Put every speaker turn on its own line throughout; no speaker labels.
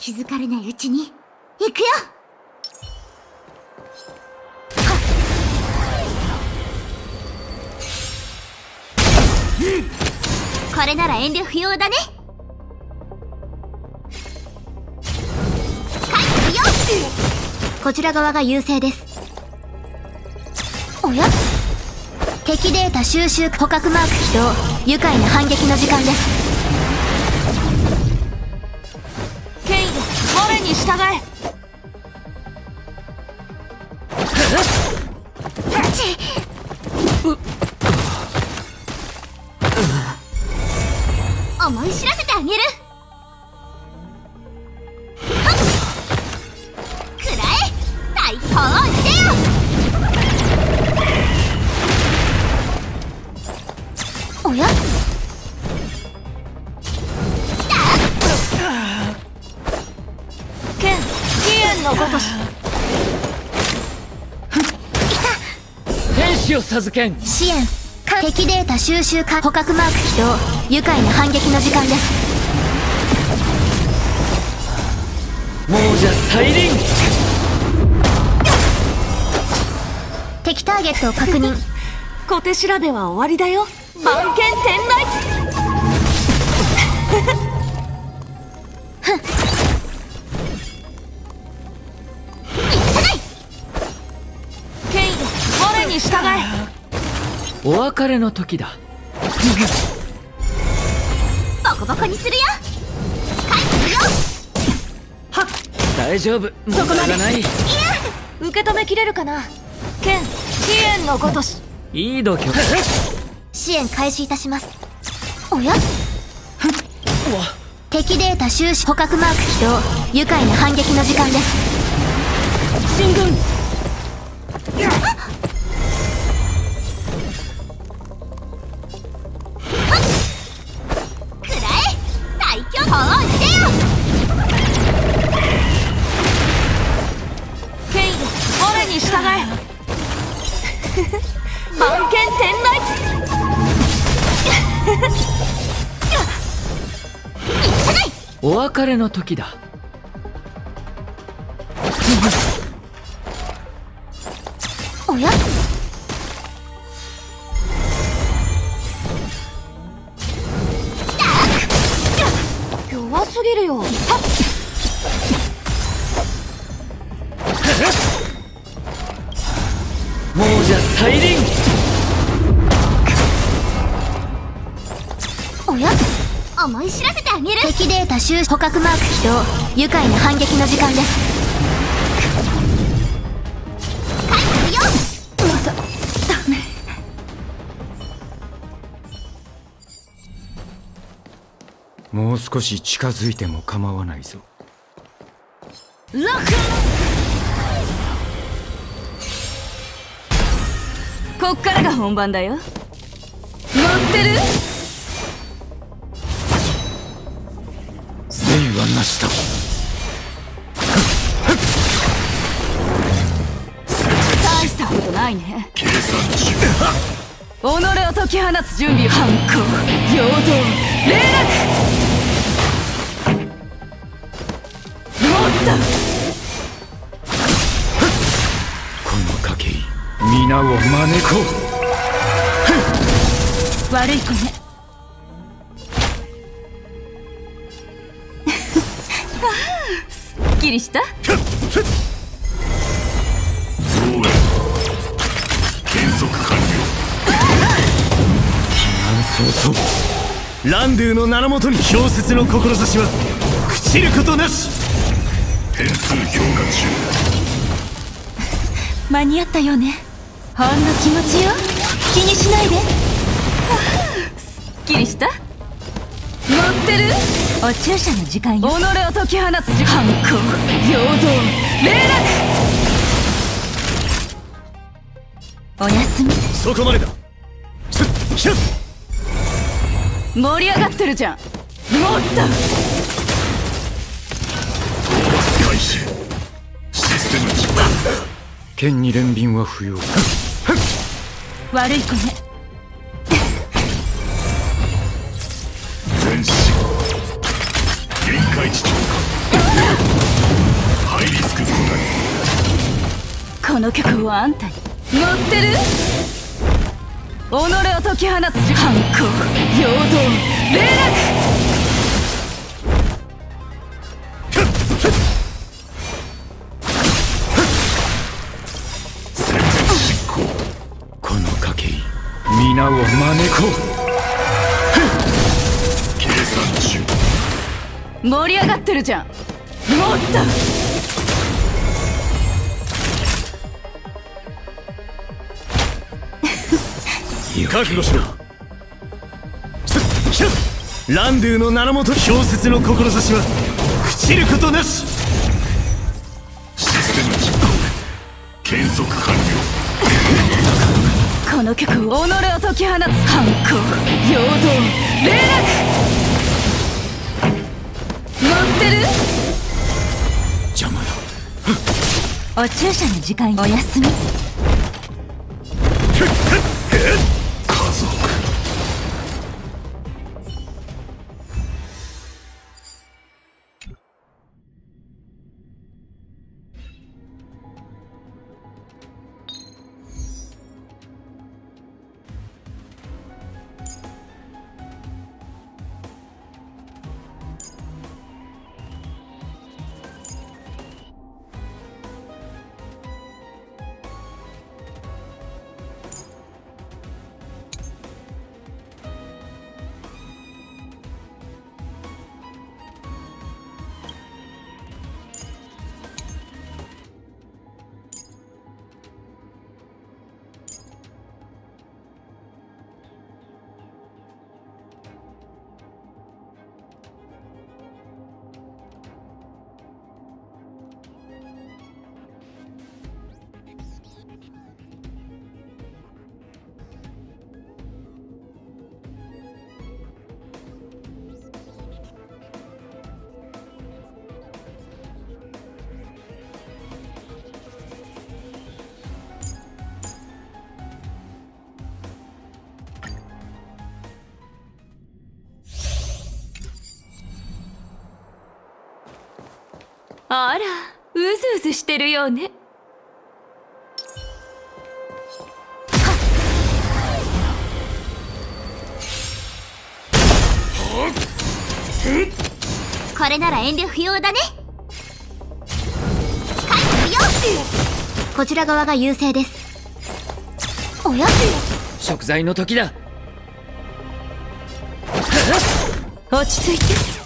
気づかれないうちに行くよ！これなら遠慮不要だね。帰るよ！こちら側が優勢です。おや？敵データ収集捕獲マーク起動。愉快な反撃の時間です。
に従え。飛燕のごとし。
天使を授けん。
支援。敵データ収集か捕獲マーク起動。愉快な反撃の時間です。
亡者再臨。
敵ターゲットを確認。
小手調べは終わりだよ。番犬天来
お別れの時だ。
ボコボコにするよ。帰るよ。
大丈夫。問題がない。
受け止めきれるかな。剣飛燕のごとし。
いい度胸。
支援開始いたします。おや？敵データ収集捕獲マーク起動。愉快な反撃の時間です。
進軍
別れの時だ。
おや？
弱すぎるよ。
亡者再臨。
おや？思い知らせてあげる。敵データ収捕獲マーク起動。愉快な反撃の時間です。帰るよ。まだダメ
もう少し近づいても構わないぞ。
ラフこっからが本番だよ。待ってる？
はなしだ
大したことないね。己を解き放つ準備反抗陽動。霊落。もっ
この賭けい皆を招こ
と悪い子ねきりした？
ランドゥの名のもとに氷雪の志は朽ちることなし。
点数評価中。
間に合ったよね。ほんの気持ちよ。気にしないで。はあすっきりした。乗ってる？お注射の時間よ。己を解き放つ時間反抗陽動。霊落。おやすみ
そこまでだ。すっひゃっ
盛り上がってるじゃん。もっ
開始。システムチ
剣に連便は不要。
と悪い子ねの曲をあんたに乗ってる？己を解き放つ反抗陽動霊
戦前執行。
皆を招こ
計算中。
楽盛り上がってるじゃん。もっ
う覚悟しろランドゥの名のもと氷雪の志は朽ちることなし。
システム実行。検測完了。
とこの曲を己を解き放つ反抗陽動霊乗ってる？
邪魔だ。
お注射の時間お休みあらうずうずしてるようね。
これなら遠慮不要だね。帰るよ。こちら側が優勢です。おや
食材の時だ。
落ち着いて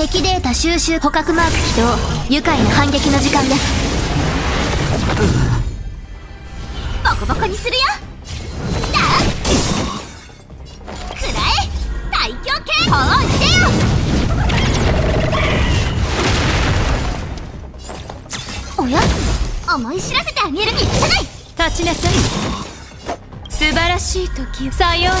敵データ収集捕獲マーク起動。愉快な反撃の時間です。ボコボコにするよ。だくらえ最強系ほうしてよおや？思い知らせてあげる。にじゃない。
立ちなさい。素晴らしい時をさようなら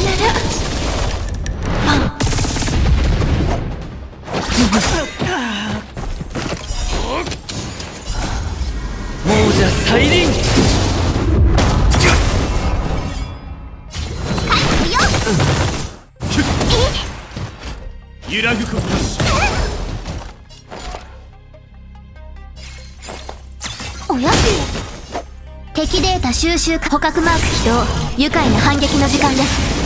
敵データ収集捕獲マーク起動愉快な反撃の時間です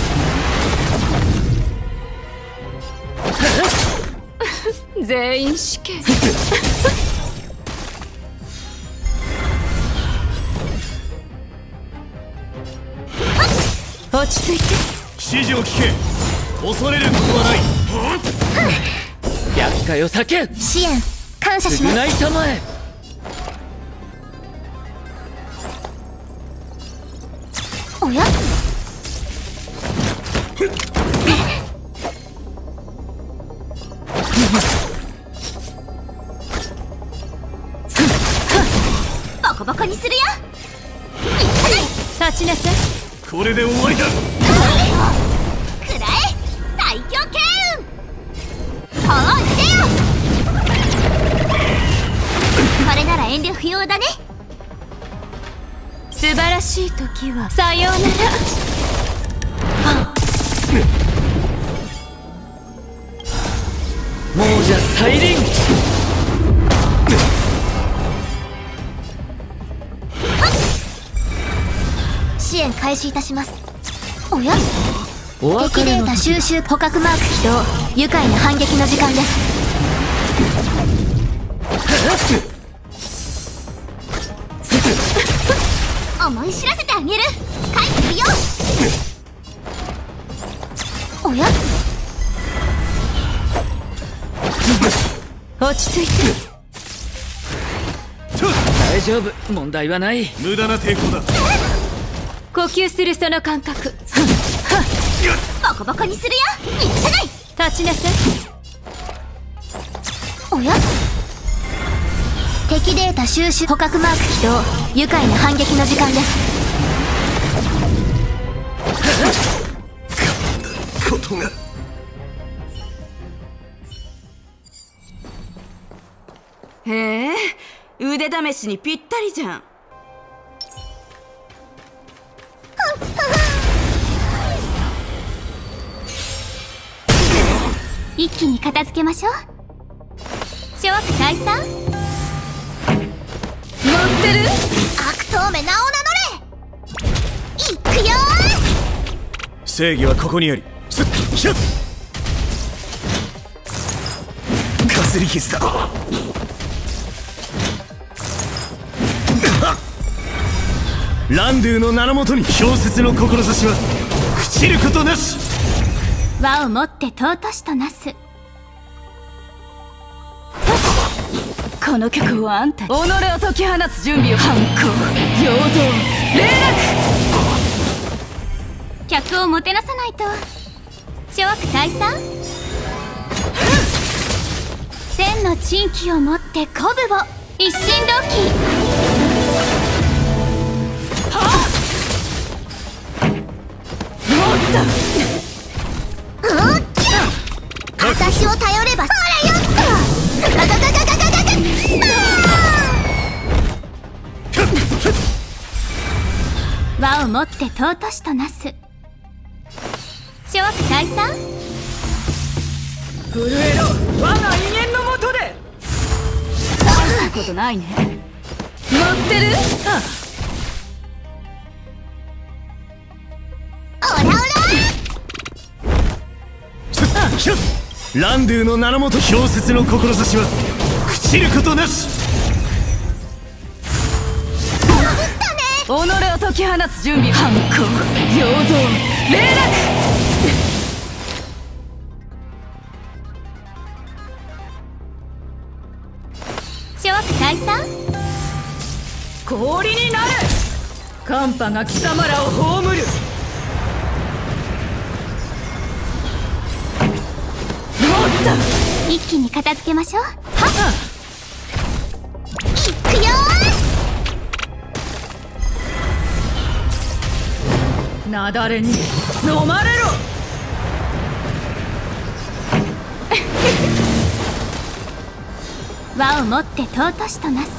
全員死刑。落ち着いて。
指示を聞け。恐れることはない。
厄介を避け
支援感謝します。
償いたまえ。
おや？
立ちなさい。
これで終わりだ。
くらえ最強剣てよ。これなら遠慮不要だね。
新しい時は。さようなら。
亡者再臨
開始いたします。おや？敵データ収集捕獲マーク起動。愉快な反撃の時間です。思い知らせてあげる。帰ってるよおや？
落ち着いて。
大丈夫。問題はない。
無駄な抵抗だ
呼吸するその感覚。
ボコボコにするよ。許さない。
立ちなさい。
おや？敵データ収集捕獲マーク起動。愉快な反撃の時間です。
ことが。
へえ腕試しにぴったりじゃん
片付けましょう。諸悪退散？
持ってる？
悪党め名を名乗れ！いくよ
正義はここにあり。すっシャッ！かすり傷だ。ランドゥの名のもとに氷雪の志は朽ちることなし。
和をもって尊しとなす
この曲をあんたに。
己を解き放つ準備を反抗。陽動。霊
客をもてなさないと。諸悪退散。千の珍奇をもって鼓舞を。一心同期。私を頼れば。それ和をもって尊しとなす。諸悪退散
震えろ。我が威厳のもとで。大したことないね。
持ってる。
オラオラ。
シャッランドゥの名のもと氷雪の志は朽ちることなし
己を解き放つ準備反抗陽動霊
諸悪退散
氷になる寒波が貴様らを葬る
一気に片付けましょう。
なだれに飲まれろ！
和をもって尊しとなす。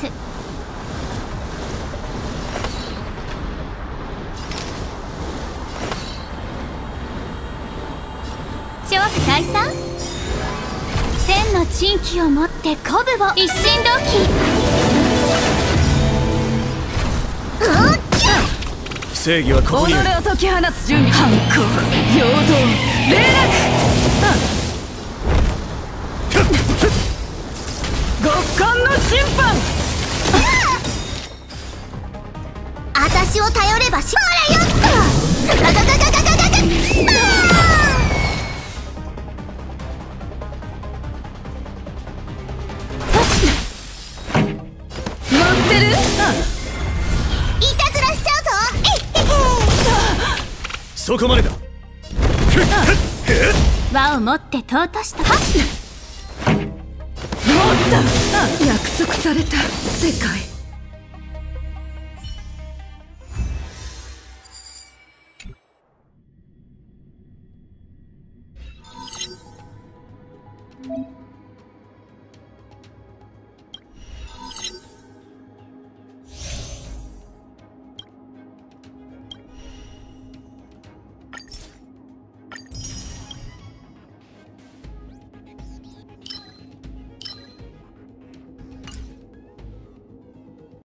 諸悪退散？千の珍奇をもって鼓舞を。一心同期。
うん正義はここに己
を解き放つ準備反抗陽動霊落極寒の審判。
を頼ればしまよっとガガガガ
そこまでだ。
和をもって尊しとはっ
約束された。世界「